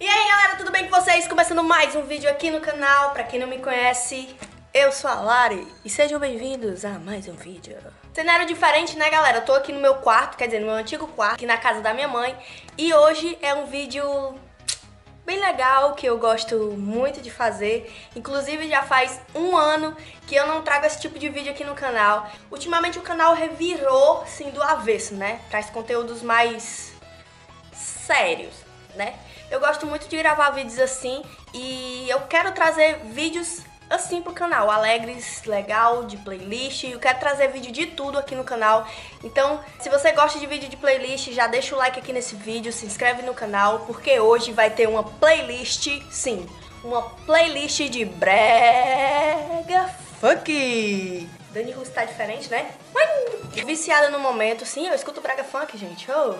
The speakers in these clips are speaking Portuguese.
E aí galera, tudo bem com vocês? Começando mais um vídeo aqui no canal, pra quem não me conhece, eu sou a Lari e sejam bem-vindos a mais um vídeo. Cenário diferente, né galera? Eu tô aqui no meu quarto, quer dizer, no meu antigo quarto, aqui na casa da minha mãe e hoje é um vídeo bem legal, que eu gosto muito de fazer. Inclusive já faz um ano que eu não trago esse tipo de vídeo aqui no canal. Ultimamente o canal revirou, sim, do avesso, né? Traz conteúdos mais sérios, né? Eu gosto muito de gravar vídeos assim e eu quero trazer vídeos assim pro canal, alegres, legal, de playlist. Eu quero trazer vídeo de tudo aqui no canal. Então, se você gosta de vídeo de playlist, já deixa o like aqui nesse vídeo, se inscreve no canal, porque hoje vai ter uma playlist, sim, uma playlist de brega funk. Dani Russo tá diferente, né? Viciada no momento, sim, eu escuto brega funk, gente. Oh,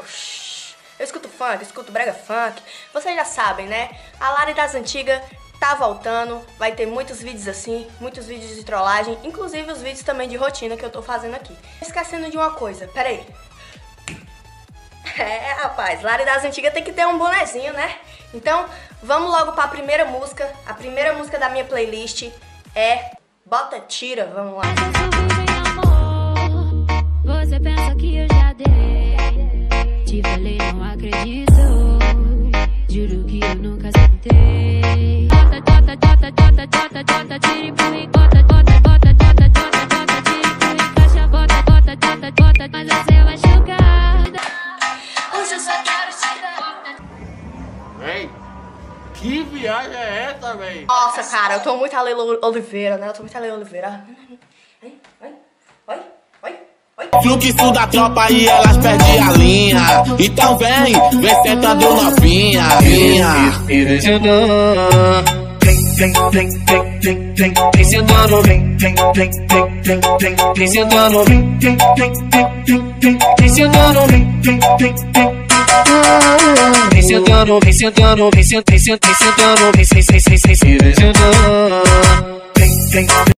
eu escuto funk, eu escuto brega funk. Vocês já sabem, né? A Lari das Antigas tá voltando, vai ter muitos vídeos assim, muitos vídeos de trollagem, inclusive os vídeos também de rotina que eu tô fazendo aqui. Esquecendo de uma coisa, peraí. É, rapaz, Lari das Antigas tem que ter um bonezinho, né? Então, vamos logo pra primeira música. A primeira música da minha playlist é Bota Tira, vamos lá. Você pensa que eu já dei Te falei, não acredito Juro que eu nunca sentei Bota, bota, bota, bota, bota, bota Tira e põe, bota, bota, bota, bota, bota, bota Tira e põe, encaixa, bota, bota, bota, bota Mas você vai chocar Hoje eu só quero te dar Véi, que viagem é essa, véi? Nossa, cara, eu tô muito a Leila Oliveira, né? Eu tô muito a Leila Oliveira. Oi, oi. Fluxo da tropa e elas perdem a linha. Então vem, vem sentando novinha. Vinha. Vem vem, vem, vem, vem, vem, sentando, vem, vem, vem, vem, vem, vem, vem sentando, vem, vem, vem, vem, vem, vem sentando, vem, vem, vem, vem. Vem sentando, vem sentando, vem sentando, vem sentando, vem sentando, vem sentando,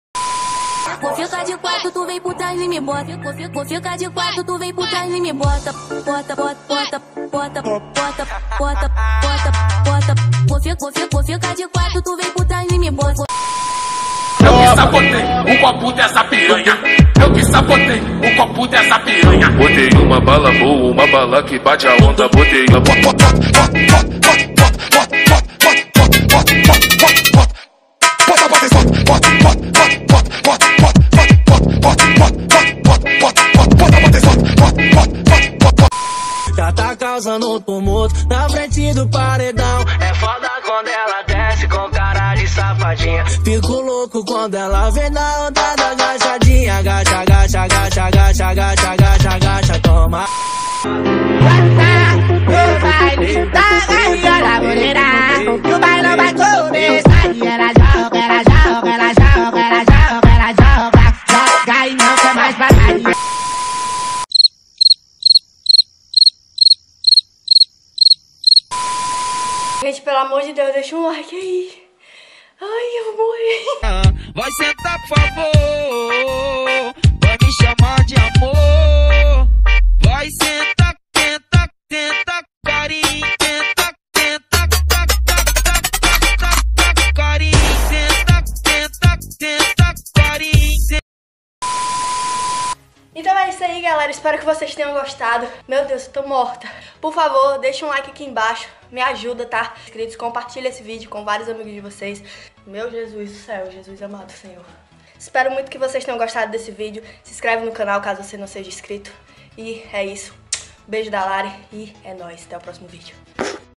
Vou ficar de quatro, tu vem por trás e me bota. Vou, fi- vou ficar de quatro, tu vem por trás e me bota. Bota, bota, bota, bota, bota, bota, bota, bota. Vou, fi- vou, fi- vou ficar de quatro, tu vem por trás e me bota. Eu que sabotei o copo dessa piranha. Eu que sabotei o copo dessa piranha. Botei uma bala boa, uma bala que bate a onda. Botei a causando tumulto na frente do paredão. É foda quando ela desce com cara de safadinha. Fico louco quando ela vem na onda da agachadinha. Agacha, agacha, agacha, agacha, agacha, agacha, agacha, toma. Gente, pelo amor de Deus, deixa um like aí. Ai, eu vou morrer. Vai sentar, por favor. Aí, galera. Espero que vocês tenham gostado. Meu Deus, eu tô morta. Por favor, deixa um like aqui embaixo. Me ajuda, tá? Inscritos, compartilha esse vídeo com vários amigos de vocês. Meu Jesus do céu, Jesus amado Senhor. Espero muito que vocês tenham gostado desse vídeo. Se inscreve no canal caso você não seja inscrito. E é isso. Beijo da Lari e é nóis. Até o próximo vídeo.